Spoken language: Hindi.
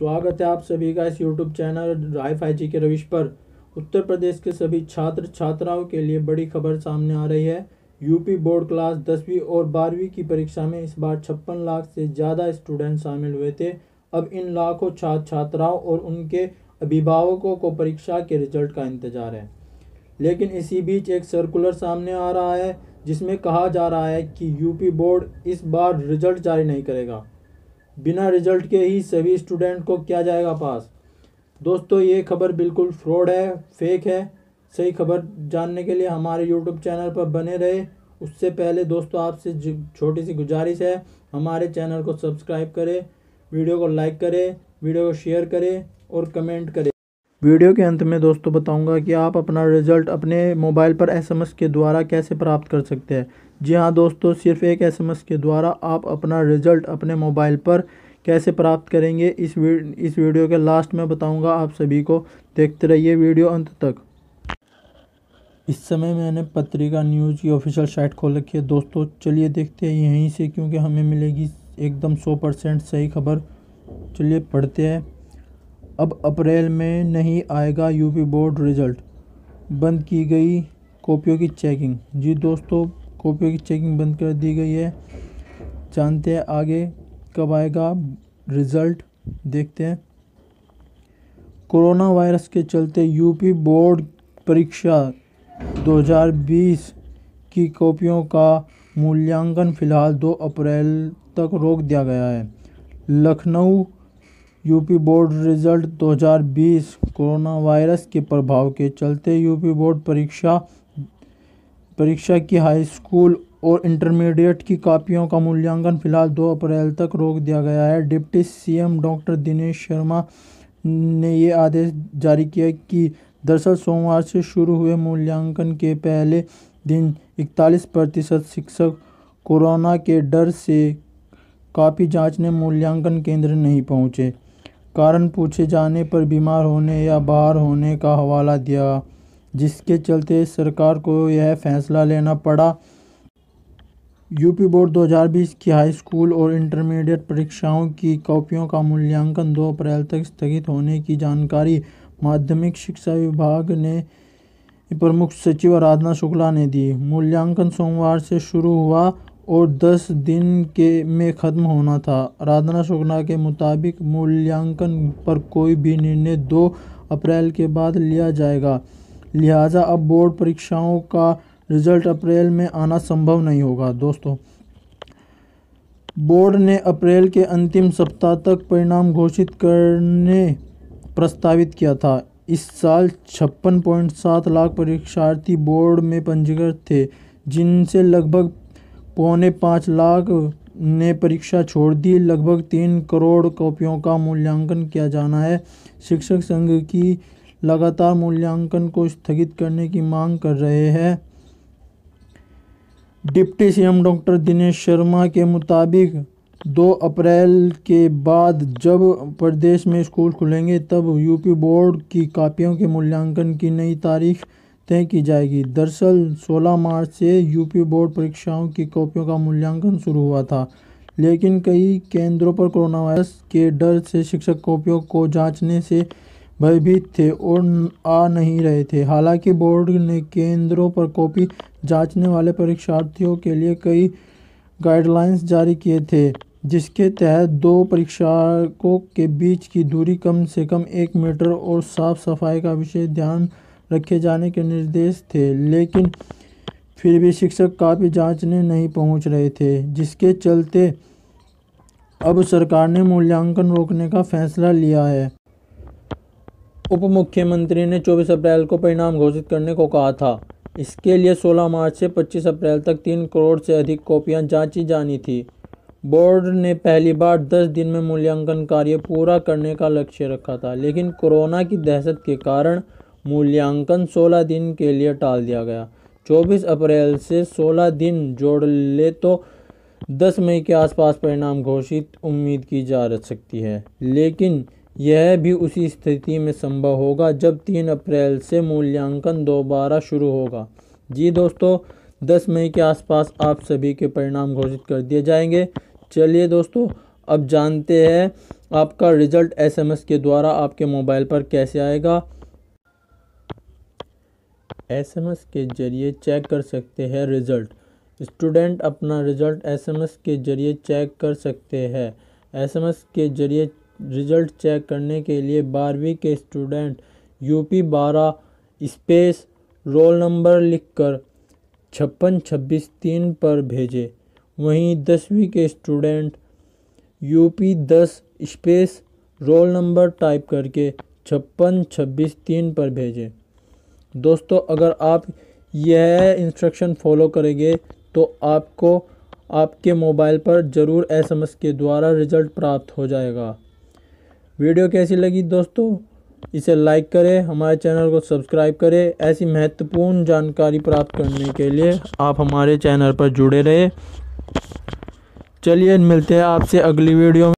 स्वागत है आप सभी का इस यूट्यूब चैनल राय फाई जी के रविश पर। उत्तर प्रदेश के सभी छात्र छात्राओं के लिए बड़ी खबर सामने आ रही है। यूपी बोर्ड क्लास दसवीं और बारहवीं की परीक्षा में इस बार छप्पन लाख से ज़्यादा स्टूडेंट शामिल हुए थे। अब इन लाखों छात्र छात्राओं और उनके अभिभावकों को परीक्षा के रिज़ल्ट का इंतज़ार है। लेकिन इसी बीच एक सर्कुलर सामने आ रहा है, जिसमें कहा जा रहा है कि यूपी बोर्ड इस बार रिज़ल्ट जारी नहीं करेगा। बिना रिज़ल्ट के ही सभी स्टूडेंट को क्या जाएगा पास? दोस्तों, ये खबर बिल्कुल फ्रॉड है, फेक है। सही खबर जानने के लिए हमारे यूट्यूब चैनल पर बने रहे। उससे पहले दोस्तों, आपसे छोटी सी गुजारिश है, हमारे चैनल को सब्सक्राइब करें, वीडियो को लाइक करें, वीडियो को शेयर करें और कमेंट करें। वीडियो के अंत में दोस्तों बताऊँगा कि आप अपना रिज़ल्ट अपने मोबाइल पर एसएमएस के द्वारा कैसे प्राप्त कर सकते हैं। जी हाँ दोस्तों, सिर्फ़ एक एसएमएस के द्वारा आप अपना रिज़ल्ट अपने मोबाइल पर कैसे प्राप्त करेंगे, इस इस वीडियो के लास्ट में बताऊँगा। आप सभी को देखते रहिए वीडियो अंत तक। इस समय मैंने पत्रिका न्यूज़ की ऑफिशियल साइट खोल रखी है। दोस्तों, चलिए देखते हैं यहीं से, क्योंकि हमें मिलेगी एकदम सौ परसेंट सही खबर। चलिए पढ़ते हैं। अब अप्रैल में नहीं आएगा यूपी बोर्ड रिज़ल्ट। बंद की गई कॉपियों की चेकिंग। जी दोस्तों, कॉपियों की चेकिंग बंद कर दी गई है। जानते हैं आगे कब आएगा रिज़ल्ट। देखते हैं। कोरोना वायरस के चलते यूपी बोर्ड परीक्षा 2020 की कॉपियों का मूल्यांकन फ़िलहाल 2 अप्रैल तक रोक दिया गया है। Lucknow UP board result 2020 corona virus के प्रभाव के चलते यूपी बोर्ड परीक्षा परीक्षा की हाई स्कूल और इंटरमीडिएट की कापियों का मूल्यांकन फ़िलहाल 2 अप्रैल तक रोक दिया गया है। Deputy CM doctor Dinesh Sharma ने ये आदेश जारी किया कि दरअसल सोमवार से शुरू हुए मूल्यांकन के पहले दिन 41 प्रतिशत शिक्षक कोरोना के डर से कापी जांचने मूल्यांकन केंद्र नहीं पहुँचे। कारण पूछे जाने पर बीमार होने या बाहर होने का हवाला दिया, जिसके चलते सरकार को यह फैसला लेना पड़ा। यूपी बोर्ड 2020 की हाई स्कूल और इंटरमीडिएट परीक्षाओं की कॉपियों का मूल्यांकन 2 अप्रैल तक स्थगित होने की जानकारी माध्यमिक शिक्षा विभाग ने प्रमुख सचिव आराधना शुक्ला ने दी। मूल्यांकन सोमवार से शुरू हुआ और 10 दिन के में ख़त्म होना था। आराधना शुक्ला के मुताबिक मूल्यांकन पर कोई भी निर्णय दो अप्रैल के बाद लिया जाएगा। लिहाजा अब बोर्ड परीक्षाओं का रिज़ल्ट अप्रैल में आना संभव नहीं होगा। दोस्तों, बोर्ड ने अप्रैल के अंतिम सप्ताह तक परिणाम घोषित करने प्रस्तावित किया था। इस साल छप्पन पॉइंट सात लाख परीक्षार्थी बोर्ड में पंजीकृत थे, जिनसे लगभग पौने पाँच लाख ने परीक्षा छोड़ दी। लगभग तीन करोड़ कॉपियों का मूल्यांकन किया जाना है। शिक्षक संघ की लगातार मूल्यांकन को स्थगित करने की मांग कर रहे हैं। Deputy CM doctor Dinesh Sharma के मुताबिक, दो अप्रैल के बाद जब प्रदेश में स्कूल खुलेंगे, तब यूपी बोर्ड की कापियों के मूल्यांकन की नई तारीख तय की जाएगी। दरअसल 16 मार्च से यूपी बोर्ड परीक्षाओं की कॉपियों का मूल्यांकन शुरू हुआ था, लेकिन कई केंद्रों पर कोरोना वायरस के डर से शिक्षक कॉपियों को जांचने से भयभीत थे और आ नहीं रहे थे। हालाँकि, बोर्ड ने केंद्रों पर कॉपी जांचने वाले परीक्षार्थियों के लिए कई गाइडलाइंस जारी किए थे, जिसके तहत दो परीक्षार्थियों के बीच की दूरी कम से कम एक मीटर और साफ़ सफ़ाई का विशेष ध्यान रखे जाने के निर्देश थे, लेकिन फिर भी शिक्षक काफ़ी जांचने नहीं पहुँच रहे थे, जिसके चलते अब सरकार ने मूल्यांकन रोकने का फैसला लिया है। उप मुख्यमंत्री ने 24 अप्रैल को परिणाम घोषित करने को कहा था। इसके लिए 16 मार्च से 25 अप्रैल तक तीन करोड़ से अधिक कॉपियाँ जांची जानी थी। बोर्ड ने पहली बार 10 दिन में मूल्यांकन कार्य पूरा करने का लक्ष्य रखा था, लेकिन कोरोना की दहशत के कारण मूल्यांकन 16 दिन के लिए टाल दिया गया। 24 अप्रैल से 16 दिन जोड़ ले तो 10 मई के आसपास परिणाम घोषित उम्मीद की जा सकती है। लेकिन यह भी उसी स्थिति में संभव होगा जब तीन अप्रैल से मूल्यांकन दोबारा शुरू होगा। जी दोस्तों 10 मई के आसपास आप सभी के परिणाम घोषित कर दिए जाएँगे। चलिए दोस्तों, अब जानते हैं आपका रिज़ल्ट एसएमएस के द्वारा आपके मोबाइल पर कैसे आएगा। एसएमएस के ज़रिए चेक कर सकते हैं रिज़ल्ट स्टूडेंट अपना रिज़ल्ट एसएमएस के ज़रिए चेक कर सकते हैं। एसएमएस के ज़रिए रिज़ल्ट चेक करने के लिए बारहवीं के स्टूडेंट यूपी बारह स्पेस रोल नंबर लिखकर छप्पन छब्बीस तीन पर भेजें। वहीं दसवीं के स्टूडेंट यूपी दस स्पेस रोल नंबर टाइप करके छप्पन छब्बीस तीन पर भेजें। दोस्तों, अगर आप यह इंस्ट्रक्शन फॉलो करेंगे तो आपको आपके मोबाइल पर ज़रूर एसएमएस के द्वारा रिज़ल्ट प्राप्त हो जाएगा। वीडियो कैसी लगी दोस्तों? इसे लाइक करें, हमारे चैनल को सब्सक्राइब करें। ऐसी महत्वपूर्ण जानकारी प्राप्त करने के लिए आप हमारे चैनल पर जुड़े रहे। चलिए, मिलते हैं आपसे अगली वीडियो